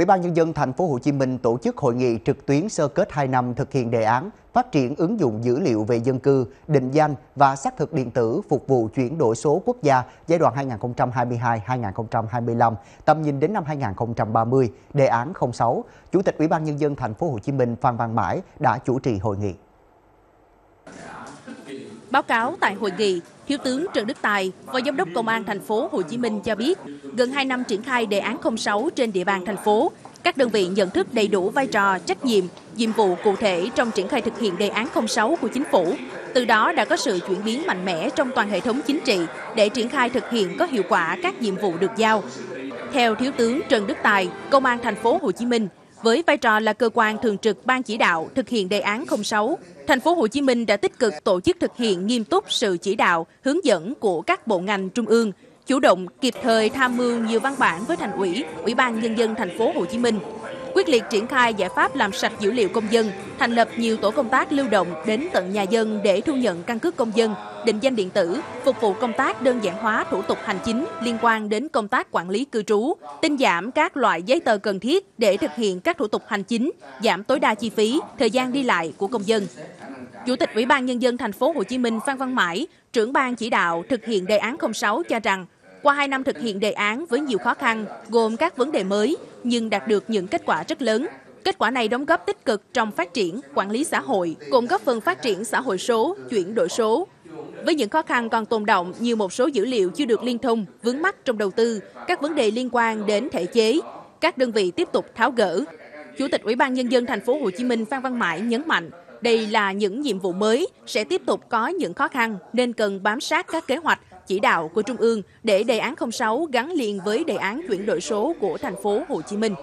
Ủy ban nhân dân thành phố Hồ Chí Minh tổ chức hội nghị trực tuyến sơ kết 2 năm thực hiện đề án phát triển ứng dụng dữ liệu về dân cư, định danh và xác thực điện tử phục vụ chuyển đổi số quốc gia giai đoạn 2022-2025, tầm nhìn đến năm 2030, đề án 06. Chủ tịch Ủy ban nhân dân thành phố Hồ Chí Minh Phan Văn Mãi đã chủ trì hội nghị. Báo cáo tại hội nghị, Thiếu tướng Trần Đức Tài và Giám đốc Công an thành phố Hồ Chí Minh cho biết, gần 2 năm triển khai đề án 06 trên địa bàn thành phố, các đơn vị nhận thức đầy đủ vai trò, trách nhiệm, nhiệm vụ cụ thể trong triển khai thực hiện đề án 06 của chính phủ. Từ đó đã có sự chuyển biến mạnh mẽ trong toàn hệ thống chính trị để triển khai thực hiện có hiệu quả các nhiệm vụ được giao. Theo Thiếu tướng Trần Đức Tài, Công an thành phố Hồ Chí Minh, với vai trò là cơ quan thường trực ban chỉ đạo thực hiện đề án 06, thành phố Hồ Chí Minh đã tích cực tổ chức thực hiện nghiêm túc sự chỉ đạo, hướng dẫn của các bộ ngành trung ương, chủ động kịp thời tham mưu nhiều văn bản với thành ủy, ủy ban nhân dân thành phố Hồ Chí Minh quyết liệt triển khai giải pháp làm sạch dữ liệu công dân, thành lập nhiều tổ công tác lưu động đến tận nhà dân để thu nhận căn cước công dân, định danh điện tử, phục vụ công tác đơn giản hóa thủ tục hành chính liên quan đến công tác quản lý cư trú, tinh giảm các loại giấy tờ cần thiết để thực hiện các thủ tục hành chính, giảm tối đa chi phí, thời gian đi lại của công dân. Chủ tịch Ủy ban nhân dân thành phố Hồ Chí Minh Phan Văn Mãi, trưởng ban chỉ đạo thực hiện đề án 06 cho rằng qua 2 năm thực hiện đề án với nhiều khó khăn, gồm các vấn đề mới, nhưng đạt được những kết quả rất lớn. Kết quả này đóng góp tích cực trong phát triển, quản lý xã hội, cùng góp phần phát triển xã hội số, chuyển đổi số. Với những khó khăn còn tồn động như một số dữ liệu chưa được liên thông, vướng mắc trong đầu tư, các vấn đề liên quan đến thể chế, các đơn vị tiếp tục tháo gỡ. Chủ tịch Ủy ban nhân dân thành phố Hồ Chí Minh Phan Văn Mãi nhấn mạnh, đây là những nhiệm vụ mới sẽ tiếp tục có những khó khăn nên cần bám sát các kế hoạch chỉ đạo của Trung ương để đề án 06 gắn liền với đề án chuyển đổi số của thành phố Hồ Chí Minh.